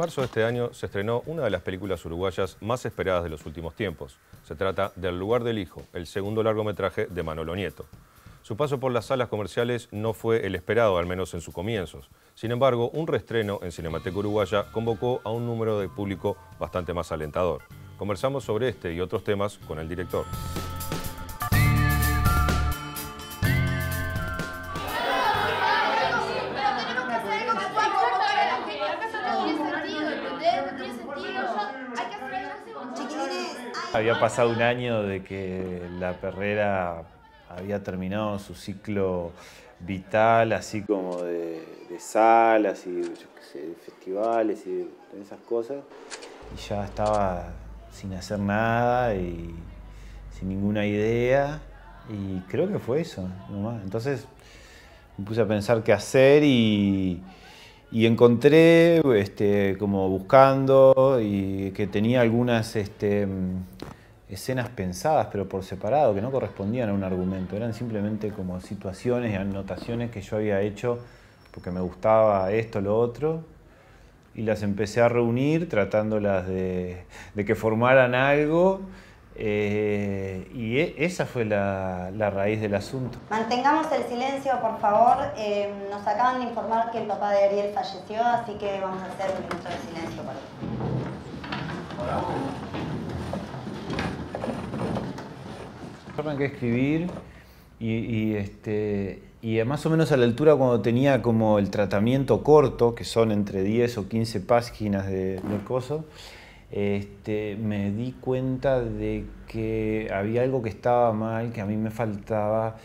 marzo de este año se estrenó una de las películas uruguayas más esperadas de los últimos tiempos. Se trata de El lugar del hijo, el segundo largometraje de Manolo Nieto. Su paso por las salas comerciales no fue el esperado, al menos en sus comienzos. Sin embargo, un reestreno en Cinemateca Uruguaya convocó a un número de público bastante más alentador. Conversamos sobre este y otros temas con el director. Había pasado un año de que la perrera había terminado su ciclo vital, así como de, salas y de festivales y de esas cosas. Y ya estaba sin hacer nada y sin ninguna idea. Y creo que fue eso, nomás. Entonces me puse a pensar qué hacer y, y encontré, este, como buscando, y que tenía algunas este, escenas pensadas, pero por separado, que no correspondían a un argumento, eran simplemente como situaciones y anotaciones que yo había hecho porque me gustaba esto, lo otro, y las empecé a reunir tratándolas de, de que formaran algo eh, y e, esa fue la, raíz del asunto. Mantengamos el silencio, por favor. Eh, nos acaban de informar que el papá de Ariel falleció, así que vamos a hacer un minuto de silencio por él. Yo arranqué a escribir y, este, y más o menos a la altura cuando tenía como el tratamiento corto, que son entre 10 o 15 páginas de, de coso, este, me di cuenta de que había algo que estaba mal, que a mí me faltaba,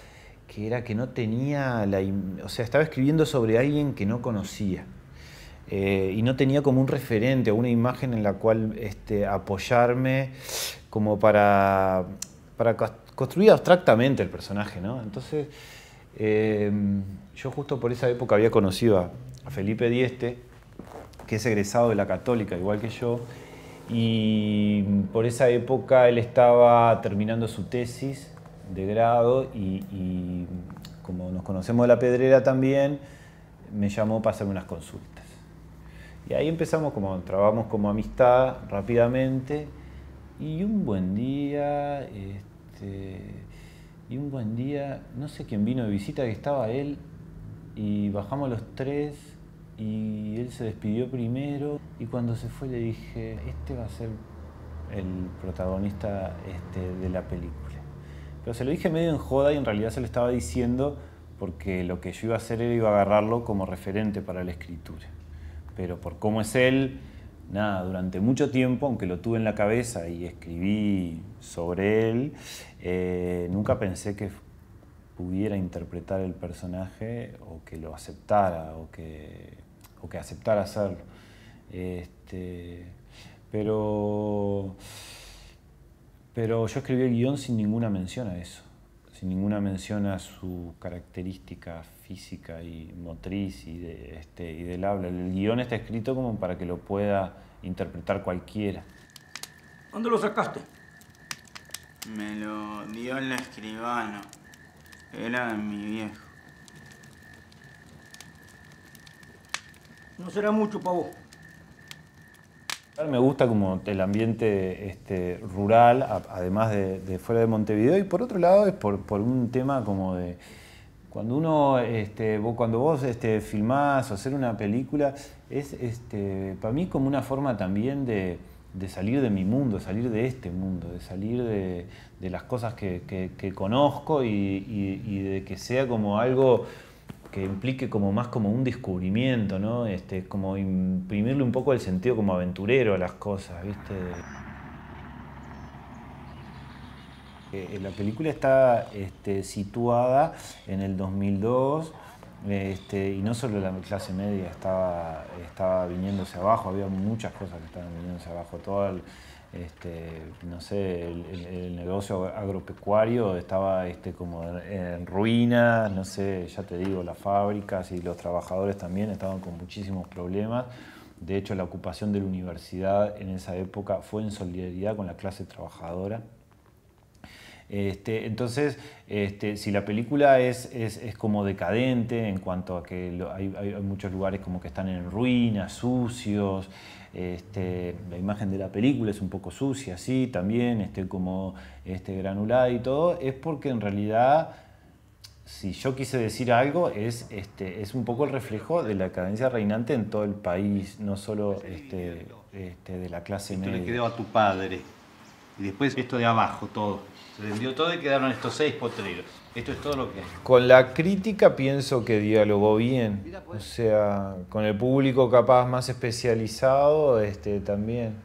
que era que no tenía la... O sea, estaba escribiendo sobre alguien que no conocía. Eh, y no tenía como un referente una imagen en la cual este, apoyarme como para, para construir abstractamente el personaje, ¿no? Entonces, em, yo justo por esa época había conocido a Felipe Dieste, que es egresado de la Católica, igual que yo, y por esa época él estaba terminando su tesis de grado y, como nos conocemos de la pedrera también, me llamó para hacerme unas consultas. Y ahí empezamos como, trabajamos como amistad rápidamente y un buen día, este, y un buen día, no sé quién vino de visita, que estaba él y bajamos los tres y él se despidió primero y cuando se fue le dije, este va a ser el protagonista este, de la película. Pero se lo dije medio en joda y en realidad se lo estaba diciendo porque lo que yo iba a hacer era iba a agarrarlo como referente para la escritura. Pero por cómo es él, nada, durante mucho tiempo, aunque lo tuve en la cabeza y escribí sobre él, eh, nunca pensé que pudiera interpretar el personaje o que lo aceptara o que que aceptar hacerlo. Este, pero, pero yo escribí el guion sin ninguna mención a eso, sin ninguna mención a su característica física y motriz y, de, este, y del habla. El guion está escrito como para que lo pueda interpretar cualquiera. ¿Dónde lo sacaste? Me lo dio el escribano. Era mi viejo. No será mucho para vos. Me gusta como el ambiente este, rural, además de, fuera de Montevideo, y por otro lado es por, un tema como de cuando uno, este, vos, cuando vos este, filmás o hacer una película, es este, para mí como una forma también de, salir de mi mundo, salir de este mundo, de salir de, las cosas que, conozco y, de que sea como algo que implique como más como un descubrimiento, ¿no? Este, como imprimirle un poco el sentido como aventurero a las cosas, ¿viste? Eh, la película está este, situada en el 2002 este, y no solo la clase media estaba, estaba viniéndose abajo, había muchas cosas que estaban viniéndose abajo, todo este, no sé, el, negocio agropecuario estaba este, como en ruinas, no sé, ya te digo, las fábricas y los trabajadores también estaban con muchísimos problemas. De hecho, la ocupación de la universidad en esa época fue en solidaridad con la clase trabajadora. Este, entonces, este, si la película es, es, como decadente en cuanto a que hay, hay, muchos lugares como que están en ruinas, sucios, Este, la imagen de la película es un poco sucia, sí, también, este, como este, granulada y todo, es porque en realidad, si yo quise decir algo, es, este, es un poco el reflejo de la cadencia reinante en todo el país, no solo este, este, de la clase Esto media. le quedó a tu padre. Y después esto de abajo, todo. Se vendió todo y quedaron estos seis potreros. Esto es todo lo que hay. Con la crítica pienso que dialogó bien, o sea, con el público capaz más especializado este, también.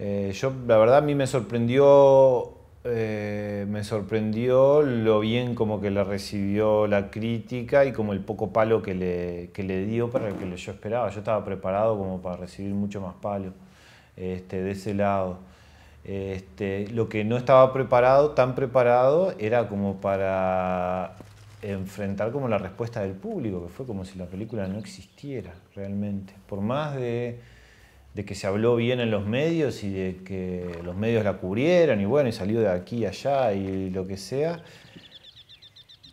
Eh, yo, la verdad, a mí me sorprendió, eh, me sorprendió lo bien como que la recibió la crítica y como el poco palo que le, que le dio para el que yo esperaba. Yo estaba preparado como para recibir mucho más palo este, de ese lado. Este, lo que no estaba preparado, tan preparado, era como para enfrentar como la respuesta del público, que fue como si la película no existiera realmente. Por más de, que se habló bien en los medios y de que los medios la cubrieran y bueno, y salió de aquí y allá y lo que sea,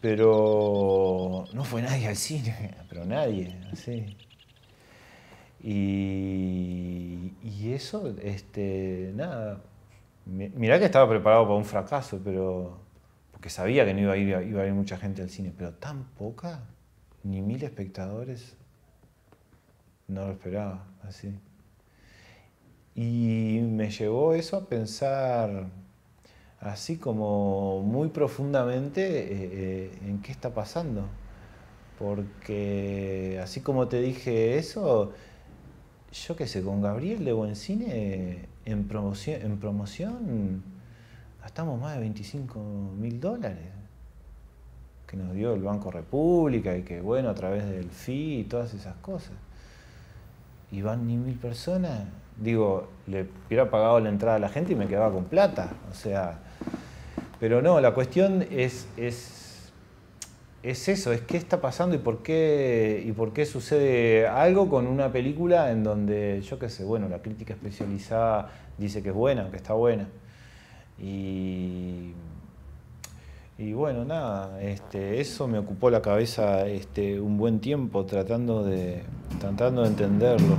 pero no fue nadie al cine, pero nadie, así. Y, y eso, este, nada, mirá que estaba preparado para un fracaso, pero porque sabía que no iba a ir, iba a ir mucha gente al cine, pero tan poca, ni mil espectadores, no lo esperaba, así. Y me llevó eso a pensar así como muy profundamente eh, eh, en qué está pasando. Porque así como te dije eso, yo qué sé, con Gabriel de Buen Cine en promoción, en promoción gastamos más de 25 mil dólares que nos dio el Banco República y que bueno, a través del FI y todas esas cosas. Y van ni mil personas. Digo, le hubiera pagado la entrada a la gente y me quedaba con plata. O sea, pero no, la cuestión es, es, es eso, es qué está pasando y por qué, y por qué sucede algo con una película en donde, yo qué sé, bueno, la crítica especializada dice que es buena, que está buena. Y, y bueno, nada, este, eso me ocupó la cabeza este, un buen tiempo tratando de, tratando de entenderlo.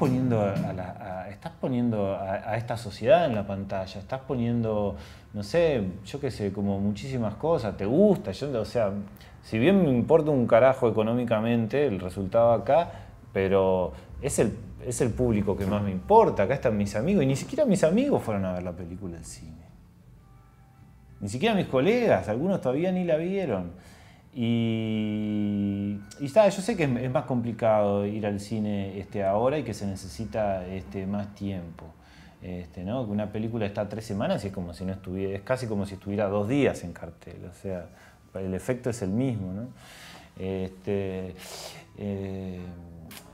Poniendo a, estás poniendo a, esta sociedad en la pantalla, estás poniendo, no sé, yo qué sé, como muchísimas cosas, te gusta, yo, o sea, si bien me importa un carajo económicamente el resultado acá, pero es el, es el público que más me importa, acá están mis amigos, y ni siquiera mis amigos fueron a ver la película del cine. Ni siquiera mis colegas, algunos todavía ni la vieron. Y, está, yo sé que es, es más complicado ir al cine este, ahora y que se necesita este, más tiempo. Este, ¿no? Que una película está tres semanas y es como si no estuviera, es casi como si estuviera dos días en cartel. O sea, el efecto es el mismo, ¿no? Este, eh,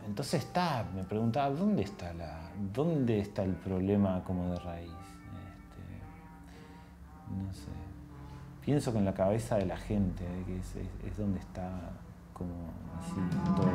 entonces está, me preguntaba, ¿dónde está la, dónde está el problema como de raíz? Este, no sé. Pienso que en la cabeza de la gente, eh, que es, es- es donde está como así todo.